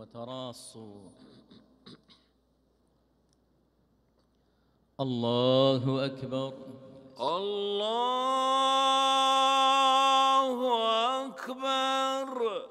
وتراصوا. الله أكبر. الله أكبر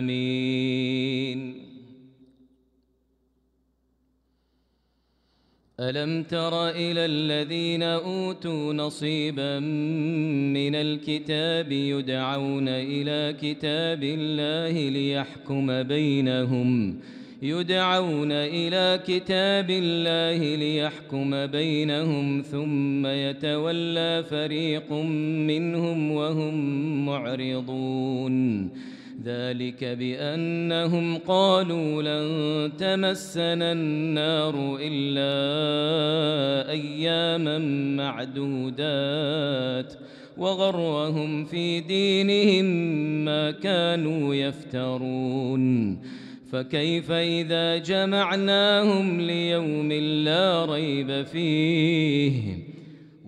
آمين ألم تر إلى الذين أوتوا نصيبا من الكتاب يدعون إلى كتاب الله ليحكم بينهم يدعون إلى كتاب الله ليحكم بينهم ثم يتولى فريق منهم وهم معرضون. ذلك بأنهم قالوا لن تمسنا النار إلا أياما معدودات وغرهم في دينهم ما كانوا يفترون فكيف إذا جمعناهم ليوم لا ريب فيه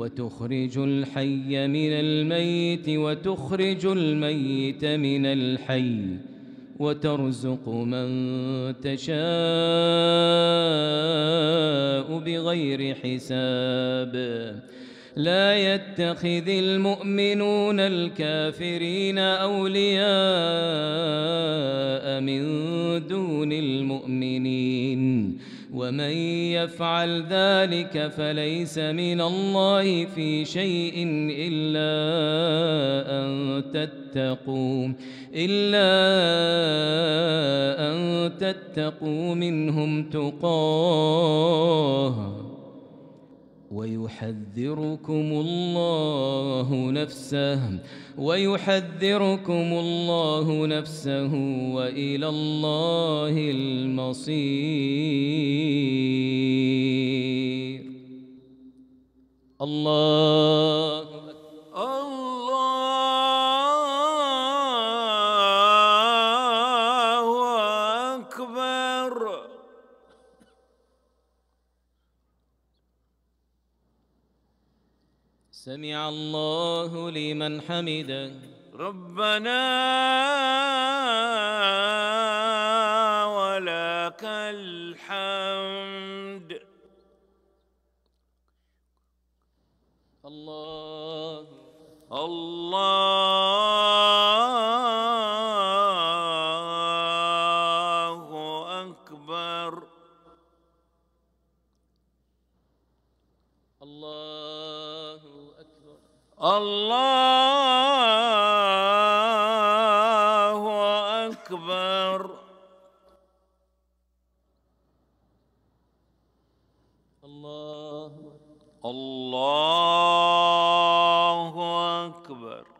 وتخرج الحي من الميت وتخرج الميت من الحي وترزق من تشاء بغير حساب. لا يتخذ المؤمنون الكافرين أولياء من دون المؤمنين. ومن يفعل ذلك فليس من الله في شيء إلا أن تتقوا إلا أن تتقوا منهم تقاه. ويحذركم الله نفسه ويحذركم الله نفسه وإلى الله المصير. الله سمع الله لمن حمده. ربنا ولك الحمد. الله. الله. الله أكبر. الله الله أكبر.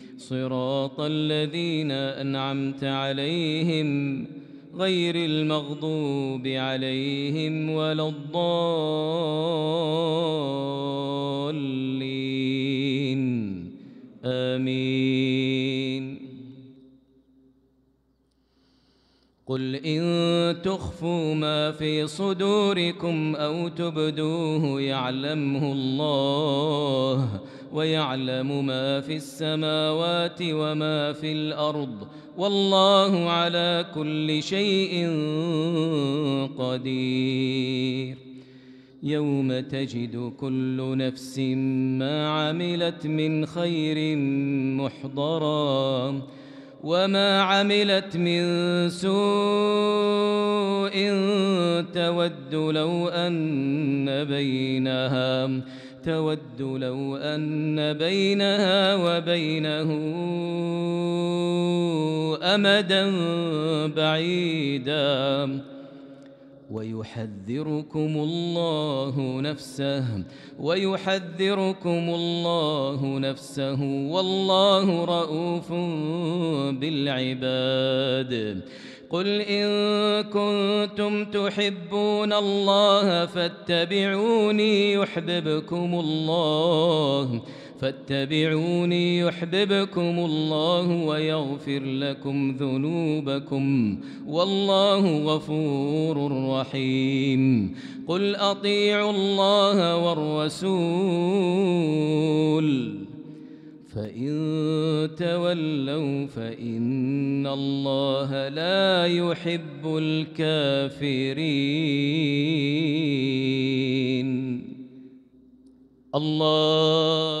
صراط الذين أنعمت عليهم غير المغضوب عليهم ولا الضالين. آمين. قل إن تخفوا ما في صدوركم أو تبدوه يعلمه الله ويعلم ما في السماوات وما في الأرض والله على كل شيء قدير. يوم تجد كل نفس ما عملت من خير محضرا وما عملت من سوء تود لو أن بينها تود لو أن بينها وبينه أمدا بعيدا. ويحذركم الله نفسه ويحذركم الله نفسه. والله رؤوف بالعباد. قل إن كنتم تحبون الله فاتبعوني يحببكم الله فاتبعوني يحببكم الله ويغفر لكم ذنوبكم والله غفور رحيم قل أطيعوا الله والرسول فإن تولوا فإن الله لا يحب الكافرين. الله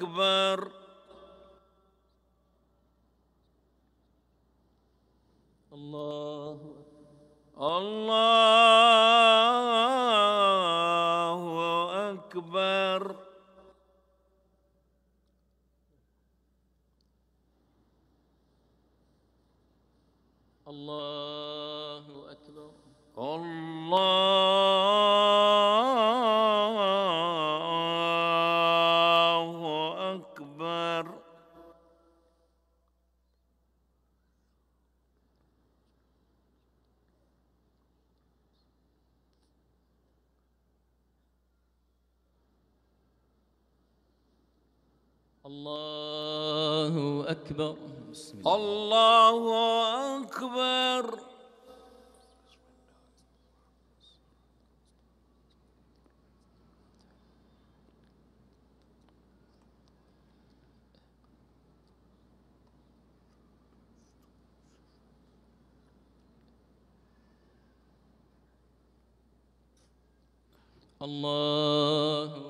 أكبر. الله الله الله أكبر. الله. الله أكبر. الله أكبر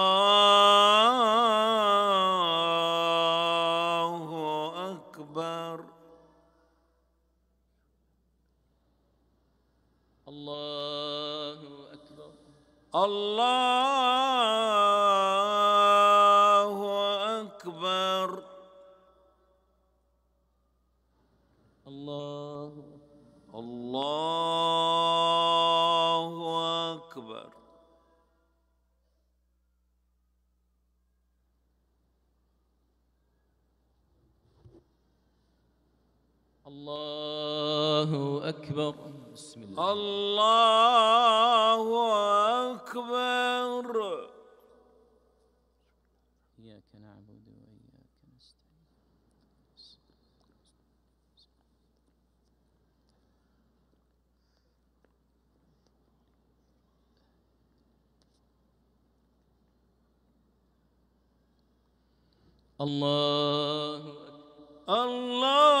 الله أكبر. الله. الله أكبر. الله. أكبر. بسم الله. الله أكبر. إياك نعبد وإياك نستعين. الله أكبر. الله